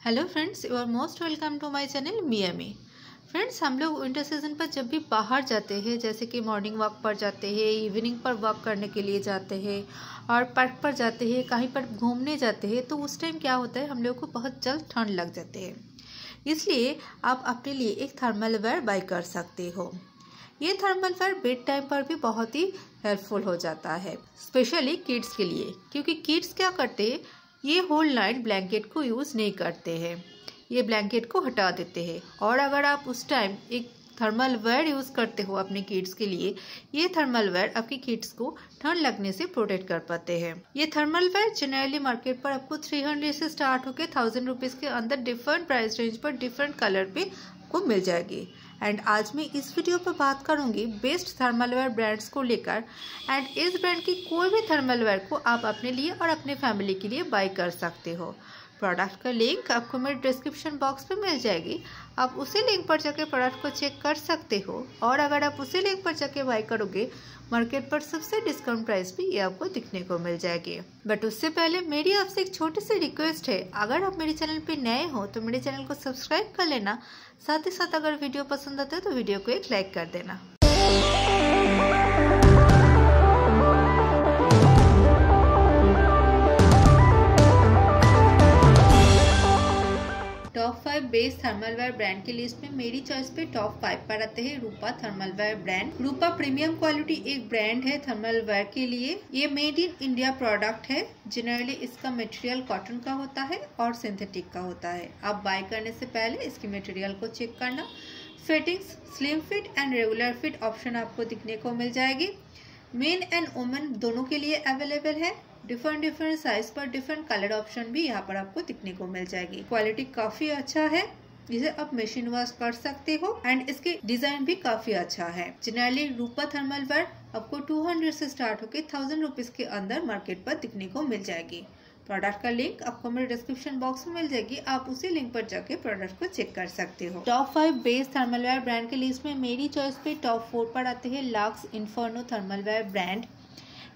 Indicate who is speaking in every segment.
Speaker 1: Hello friends you are most welcome to my channel Miami friends हम लोग winter season पर जब भी बाहर जाते हैं, जैसे कि मॉर्निंग वॉक पर जाते हैं इवनिंग पर वॉक करने के लिए जाते हैं, और पार्क पर जाते हैं, कहीं पर घूमने जाते हैं तो उस टाइम क्या होता है, हम लोग को बहुत जल्द ठंड लग जाते हैं। इसलिए आप अपने लिए एक थर्मल वेयर बाई कर सकते हो। ये थर्मल वेयर बेड टाइम पर भी बहुत ही हेल्पफुल हो जाता है स्पेशली किड्स के लिए, क्योंकि किड्स क्या करते हैं ये होल नाइट ब्लैंकेट को यूज़ नहीं करते हैं। ये ब्लैंकेट को हटा देते हैं। और अगर आप उस टाइम एक थर्मल वेयर यूज़ करते हो अपने किड्स के लिए, ये थर्मल वेयर आपके किड्स को ठंड लगने से प्रोटेक्ट कर पाते हैं। ये थर्मल वेयर जनरली मार्केट पर आपको 300 से स्टार्ट होकर थाउज़ेंड रुपीज़ के अंदर डिफरेंट प्राइस रेंज पर डिफरेंट कलर पे आपको मिल जाएगी। एंड आज मैं इस वीडियो पर बात करूँगी बेस्ट थर्मलवेयर ब्रांड्स को लेकर। एंड इस ब्रांड की कोई भी थर्मलवेयर को आप अपने लिए और अपने फैमिली के लिए बाई कर सकते हो। प्रोडक्ट का लिंक आपको मेरे डिस्क्रिप्शन बॉक्स पे मिल जाएगी। आप उसी लिंक पर जाके प्रोडक्ट को चेक कर सकते हो। और अगर आप उसी लिंक पर जाके बाई करोगे मार्केट पर सबसे डिस्काउंट प्राइस भी ये आपको दिखने को मिल जाएगी। बट उससे पहले मेरी आपसे एक छोटी सी रिक्वेस्ट है। अगर आप मेरे चैनल पे नए हो तो मेरे चैनल को सब्सक्राइब कर लेना। साथ ही साथ अगर वीडियो पसंद आता है तो वीडियो को एक लाइक कर देना। बेस थर्मल वेयर ब्रांड की लिस्ट में मेरी चॉइस पे टॉप फाइव पर आते हैं Rupa thermal wear brand Rupa premium quality एक ब्रांड है थर्मल वेयर के लिए। ये मेड इन इंडिया प्रोडक्ट है जनरली इसका मटेरियल कॉटन का होता है और सिंथेटिक का होता है। आप बाय करने से पहले इसकी मटेरियल को चेक करना। Fittings slim fit and regular fit option आपको दिखने को मिल जाएगी। मेन एंड वुमेन दोनों के लिए अवेलेबल है। डिफरेंट डिफरेंट साइज़ पर डिफरेंट कलर ऑप्शन भी यहाँ पर आपको दिखने को मिल जाएगी। क्वालिटी काफ़ी अच्छा है, जिसे आप मशीन वॉश कर सकते हो एंड इसके डिज़ाइन भी काफ़ी अच्छा है। जनरली रूपा थर्मल वेयर आपको 200 से स्टार्ट होकर थाउज़ेंड रुपीज़ के अंदर मार्केट पर दिखने को मिल जाएगी। प्रोडक्ट का लिंक आपको मेरे डिस्क्रिप्शन बॉक्स में मिल जाएगी। आप उसी लिंक पर जाके प्रोडक्ट को चेक कर सकते हो। Top five base thermal wear brand के लिस्ट में मेरी चॉइस पे टॉप फोर पर आते हैं Lux Inferno thermal wear brand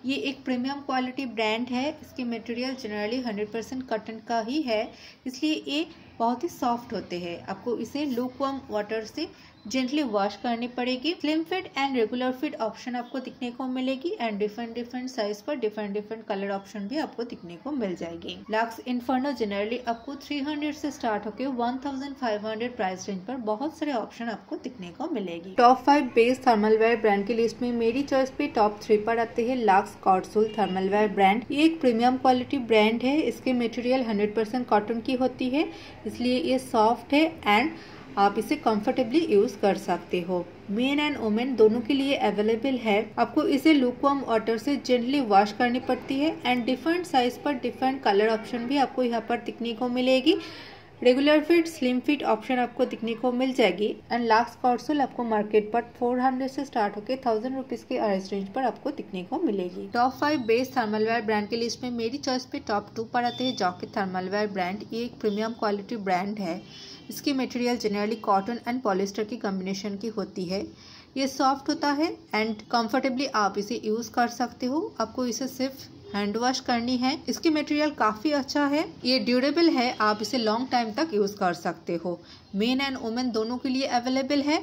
Speaker 1: ये एक प्रीमियम क्वालिटी ब्रांड है। इसके मटेरियल जनरली 100 परसेंट कॉटन का ही है। इसलिए ये बहुत ही सॉफ्ट होते हैं। आपको इसे लूकवम वाटर से जेंटली वॉश करनी पड़ेगी। Slim fit and regular fit option आपको दिखने को मिलेगी एंड डिफरेंट डिफरेंट साइज़ पर डिफरेंट डिफरेंट कलर ऑप्शन भी आपको दिखने को मिल जाएगी। लक्स इन्फर्नो जनरली आपको 300 से स्टार्ट होकर 1500 प्राइस रेंज पर बहुत सारे ऑप्शन आपको दिखने को मिलेगी। Top five base thermal wear brand की लिस्ट में मेरी चॉइस पे टॉप थ्री पर आते हैं Lux cottswool thermal wear brand ये एक प्रीमियम क्वालिटी ब्रांड है। इसके मटेरियल हंड्रेड परसेंट कॉटन की होती है। इसलिए ये सॉफ्ट है एंड आप इसे कंफर्टेबली यूज़ कर सकते हो। मेन एंड वोमेन दोनों के लिए अवेलेबल है। आपको इसे लुकवॉर्म वाटर से जेंटली वॉश करनी पड़ती है एंड डिफरेंट साइज़ पर डिफरेंट कलर ऑप्शन भी आपको यहाँ पर दिखने को मिलेगी। Regular fit slim fit option आपको दिखने को मिल जाएगी एंड लास्ट कॉर्सुल आपको मार्केट पर 400 से स्टार्ट होकर थाउज़ेंड रुपीज़ के प्राइस रेंज पर आपको दिखने को मिलेगी। Top five best thermal wear brand की लिस्ट में मेरी चॉइस पे टॉप टू पर आते हैं जॉकेट थर्मल वेयर ब्रांड ये एक प्रीमियम क्वालिटी ब्रांड है। इसकी material generally cotton and polyester की कॉम्बिनेशन की होती है। ये सॉफ्ट होता है एंड कंफर्टेबली आप इसे यूज़ कर सकते हो। आपको इसे सिर्फ़ हैंड वॉश करनी है। इसकी मटेरियल काफ़ी अच्छा है। ये ड्यूरेबल है, आप इसे लॉन्ग टाइम तक यूज़ कर सकते हो। मेन एंड वुमेन दोनों के लिए अवेलेबल है।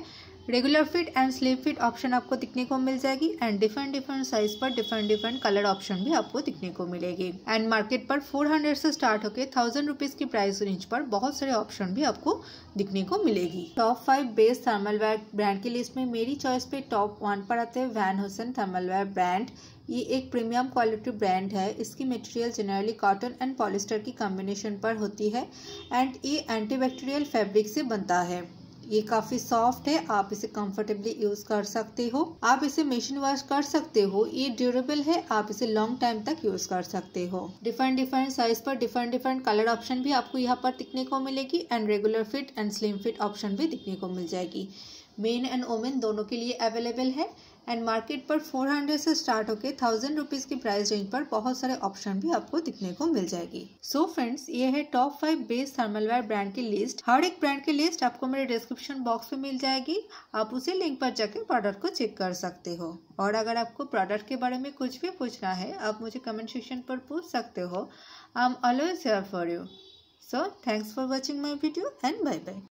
Speaker 1: Regular fit and sleeve fit option आपको दिखने को मिल जाएगी एंड डिफरेंट डिफरेंट साइज़ पर डिफरेंट डिफरेंट कलर ऑप्शन भी आपको दिखने को मिलेगी। एंड मार्केट पर 400 से स्टार्ट होकर थाउज़ेंड रुपीज़ की प्राइस रेंज पर बहुत सारे ऑप्शन भी आपको दिखने को मिलेगी। Top five best thermal wear brand की लिस्ट में मेरी चॉइस पे टॉप वन पर आते हैं Van Heusen thermal wear brand ये एक प्रीमियम क्वालिटी ब्रांड है। इसकी material generally cotton and polyester की कॉम्बिनेशन पर होती है। एंड ये एंटीबैक्टीरियल फैब्रिक से बनता है। ये काफ़ी सॉफ्ट है, आप इसे कंफर्टेबली यूज़ कर सकते हो। आप इसे मशीन वॉश कर सकते हो, ये ड्यूरेबल है, आप इसे लॉन्ग टाइम तक यूज़ कर सकते हो। डिफरेंट डिफरेंट साइज़ पर डिफरेंट डिफरेंट कलर ऑप्शन भी आपको यहाँ पर दिखने को मिलेगी and regular fit and slim fit option भी दिखने को मिल जाएगी। मेन एंड वोमेन दोनों के लिए अवेलेबल है। एंड मार्केट पर 400 से स्टार्ट होकर थाउज़ेंड रुपीज़ की प्राइस रेंज पर बहुत सारे ऑप्शन भी आपको दिखने को मिल जाएगी। सो so फ्रेंड्स ये है top five best thermal wear brand की लिस्ट हर एक ब्रांड की लिस्ट आपको मेरे डिस्क्रिप्शन बॉक्स में मिल जाएगी। आप उसी लिंक पर जाकर प्रोडक्ट को चेक कर सकते हो। और अगर आपको प्रोडक्ट के बारे में कुछ भी पूछना है, आप मुझे कमेंट सेक्शन पर पूछ सकते हो। I am always here for you So, thanks for watching my video and bye bye.